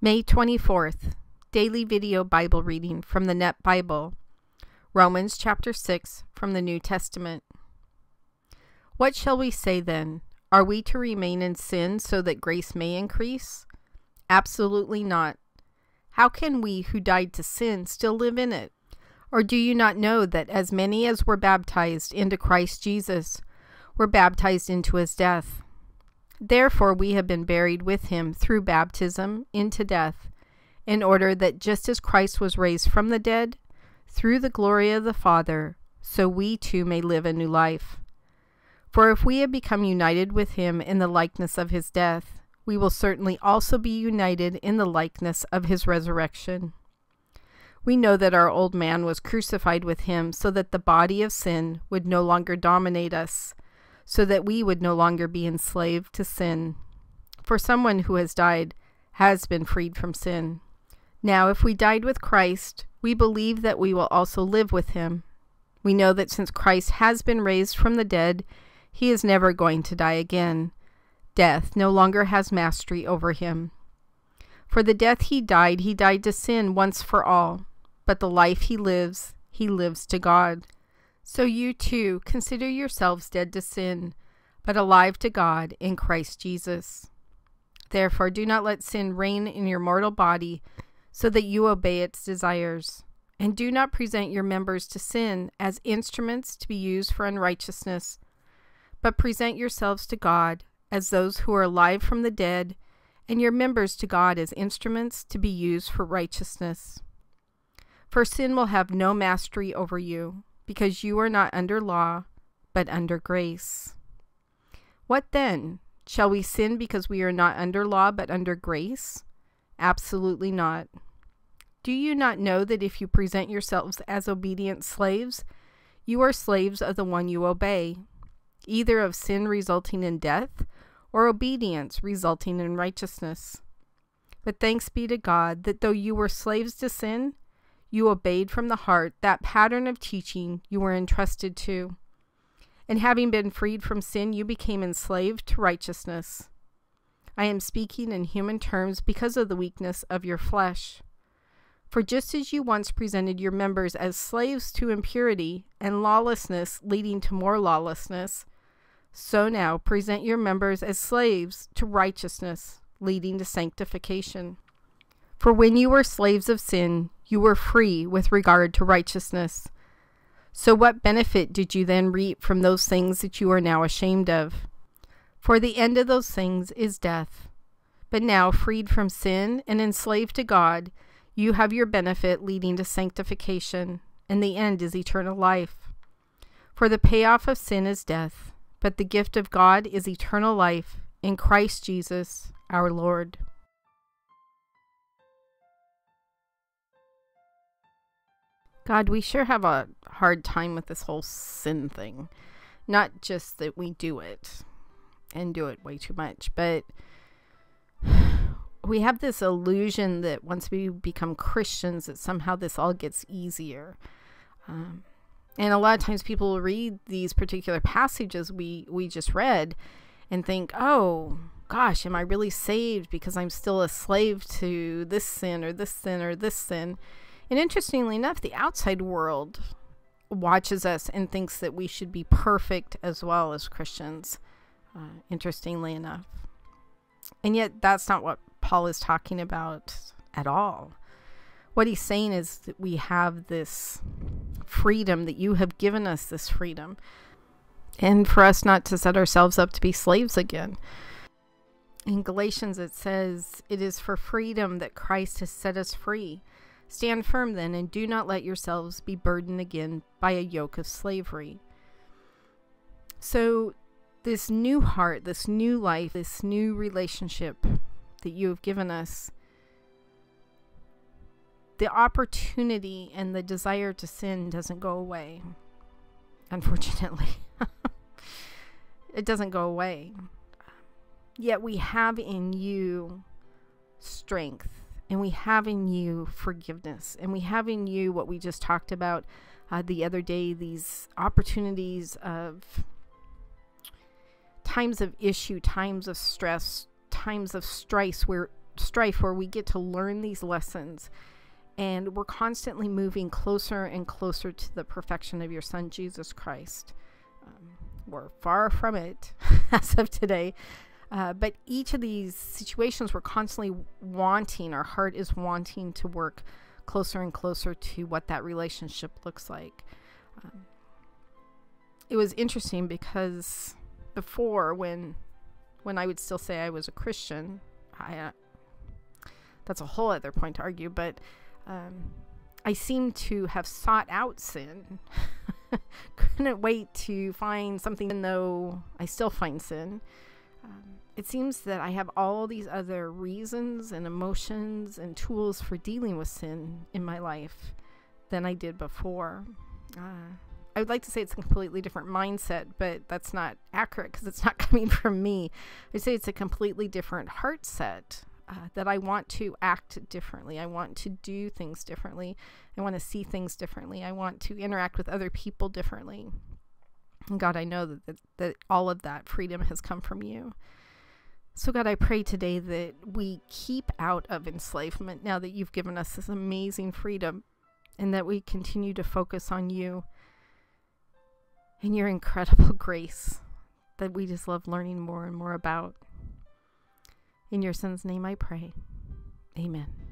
May 24th, daily video Bible reading from the Net Bible, Romans chapter 6 from the New Testament. What shall we say then? Are we to remain in sin so that grace may increase? Absolutely not. How can we who died to sin still live in it? Or do you not know that as many as were baptized into Christ Jesus were baptized into his death? Therefore, we have been buried with him through baptism into death, in order that just as Christ was raised from the dead through the glory of the Father, so we too may live a new life. For if we have become united with him in the likeness of his death, we will certainly also be united in the likeness of his resurrection. We know that our old man was crucified with him so that the body of sin would no longer dominate us so that we would no longer be enslaved to sin. For someone who has died has been freed from sin. Now, if we died with Christ, we believe that we will also live with him. We know that since Christ has been raised from the dead, he is never going to die again. Death no longer has mastery over him. For the death he died, he died to sin once for all, but the life he lives, he lives to God. So you too consider yourselves dead to sin, but alive to God in Christ Jesus. Therefore, do not let sin reign in your mortal body, so that you obey its desires. And do not present your members to sin as instruments to be used for unrighteousness, but present yourselves to God as those who are alive from the dead, and your members to God as instruments to be used for righteousness. For sin will have no mastery over you because you are not under law, but under grace. What then? Shall we sin because we are not under law, but under grace? Absolutely not. Do you not know that if you present yourselves as obedient slaves, you are slaves of the one you obey, either of sin resulting in death, or obedience resulting in righteousness? But thanks be to God that though you were slaves to sin, you obeyed from the heart that pattern of teaching you were entrusted to. And having been freed from sin, you became enslaved to righteousness. I am speaking in human terms because of the weakness of your flesh. For just as you once presented your members as slaves to impurity and lawlessness leading to more lawlessness, so now present your members as slaves to righteousness leading to sanctification. For when you were slaves of sin, you were free with regard to righteousness. So what benefit did you then reap from those things that you are now ashamed of? For the end of those things is death. But now, freed from sin and enslaved to God, you have your benefit leading to sanctification, and the end is eternal life. For the payoff of sin is death, but the gift of God is eternal life in Christ Jesus our Lord. God, we sure have a hard time with this whole sin thing. Not just that we do it and do it way too much, but we have this illusion that once we become Christians, that somehow this all gets easier. Um, and a lot of times people read these particular passages we, we just read and think, oh, gosh, am I really saved because I'm still a slave to this sin or this sin or this sin? And interestingly enough, the outside world watches us and thinks that we should be perfect as well as Christians, uh, interestingly enough. And yet, that's not what Paul is talking about at all. What he's saying is that we have this freedom, that you have given us this freedom, and for us not to set ourselves up to be slaves again. In Galatians, it says, It is for freedom that Christ has set us free. Stand firm then, and do not let yourselves be burdened again by a yoke of slavery. So, this new heart, this new life, this new relationship that you have given us, the opportunity and the desire to sin doesn't go away. Unfortunately, it doesn't go away. Yet we have in you strength and we have in you forgiveness and we have in you what we just talked about uh, the other day these opportunities of times of issue times of stress times of strife where strife where we get to learn these lessons. And we're constantly moving closer and closer to the perfection of your son jesus christ. Um, we're far from it as of today uh, but each of these situations we're constantly wanting our heart is wanting to work closer and closer to what that relationship looks like um, it was interesting because before when when I would still say I was a Christian, I uh, that's a whole other point to argue, but um, I seemed to have sought out sin. Couldn't wait to find something, even though I still find sin. Um, it seems that I have all these other reasons and emotions and tools for dealing with sin in my life than I did before. Uh, I would like to say it's a completely different mindset, but that's not accurate because it's not coming from me. I say it's a completely different heart set. Uh, that I want to act differently. I want to do things differently. I want to see things differently. I want to interact with other people differently. And God, I know that, that, that all of that freedom has come from you. So, God, I pray today that we keep out of enslavement now that you've given us this amazing freedom and that we continue to focus on you and your incredible grace that we just love learning more and more about. In your son's name I pray. Amen.